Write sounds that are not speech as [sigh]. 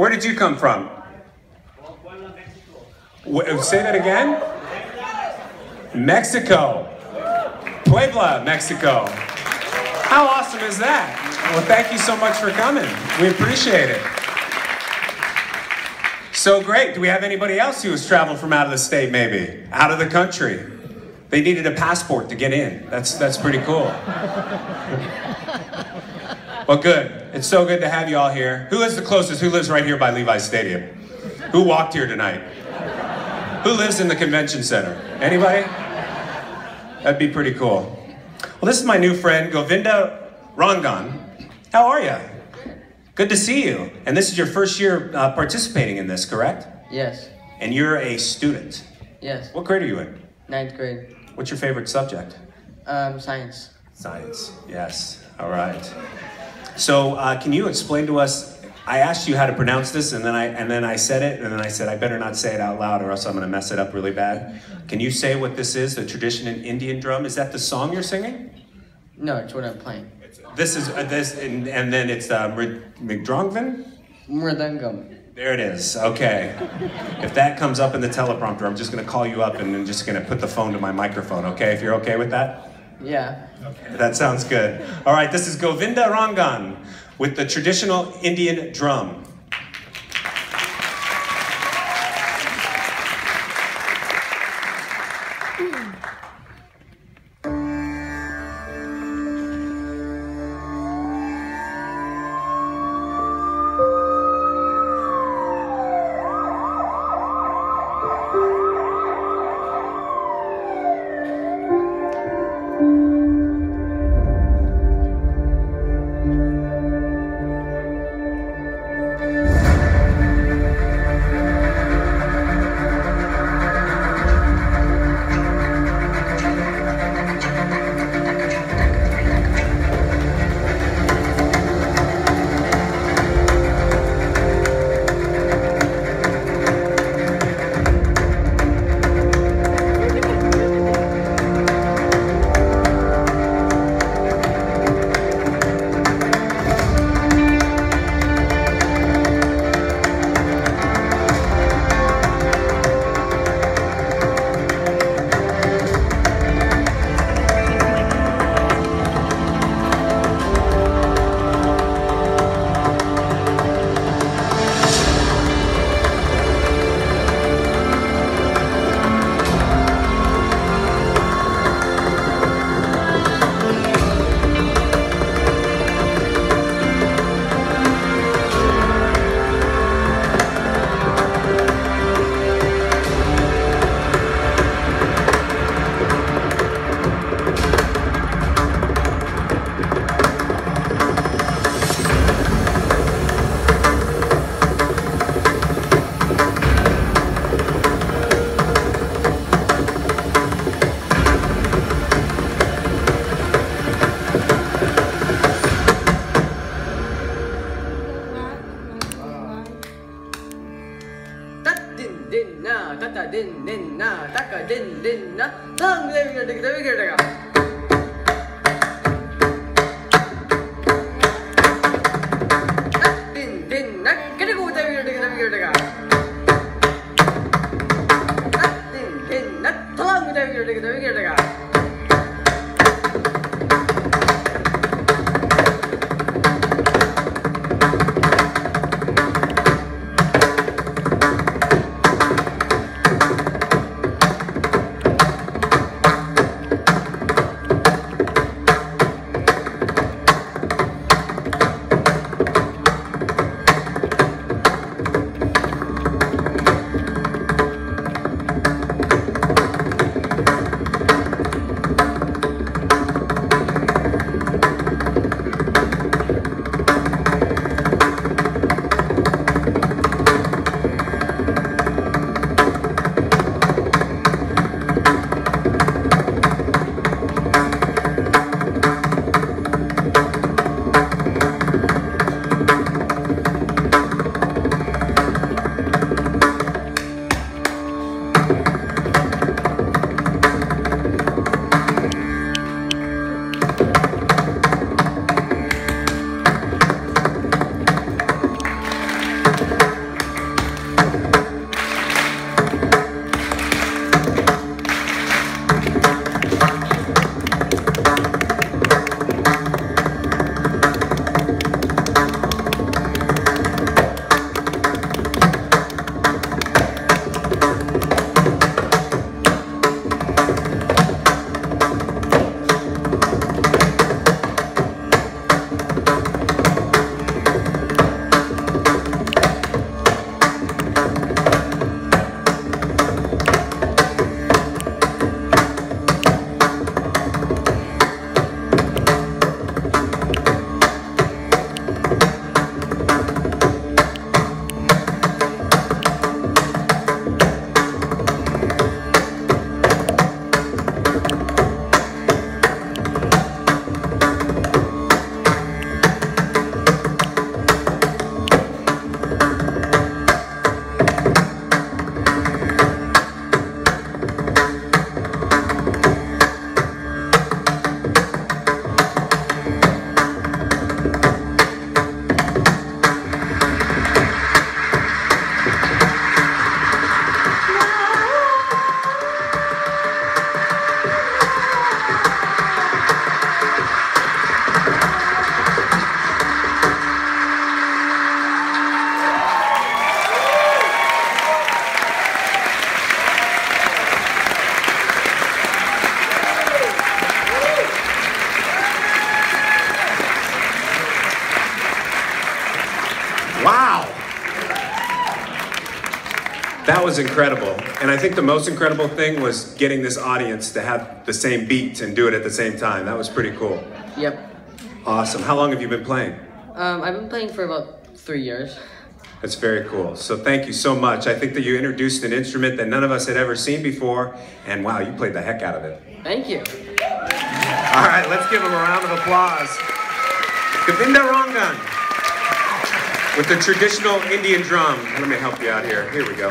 Where did you come from? Wh- say that again? Mexico. Puebla, Mexico. How awesome is that? Well, thank you so much for coming. We appreciate it. So great. Do we have anybody else who has traveled from out of the state, maybe? Out of the country? They needed a passport to get in. That's, that's pretty cool. [laughs] well, good. It's so good to have you all here. Who is the closest? Who lives right here by Levi's Stadium? Who walked here tonight? Who lives in the convention center? Anybody? That'd be pretty cool. Well, this is my new friend, Govinda Rangan. How are you? Good to see you. And this is your first year uh, participating in this, correct? Yes. And you're a student. Yes. What grade are you in? Ninth grade. What's your favorite subject? Um, science. Science. Yes. All right. So, uh, can you explain to us? I asked you how to pronounce this, and then I and then I said it, and then I said I better not say it out loud, or else I'm going to mess it up really bad. Can you say what this is? The tradition in Indian drum. Is that the song you're singing? No, it's what I'm playing. This is uh, this, and, and then it's uh. Mridangam. There it is. Okay. If that comes up in the teleprompter, I'm just going to call you up and I'm just going to put the phone to my microphone. Okay, if you're okay with that. Yeah. Okay. That sounds good. All right, this is Govinda Rangan with the traditional Indian drum. かたでんねんなたかでんでんな。なんでみんなできたみたかな That was incredible. And I think the most incredible thing was getting this audience to have the same beat and do it at the same time. That was pretty cool. Yep. Awesome. How long have you been playing? Um, I've been playing for about three years. That's very cool. So thank you so much. I think that you introduced an instrument that none of us had ever seen before, and wow, you played the heck out of it. Thank you. All right, let's give him a round of applause. Govinda Rangan with the traditional Indian drum. Let me help you out here. Here we go.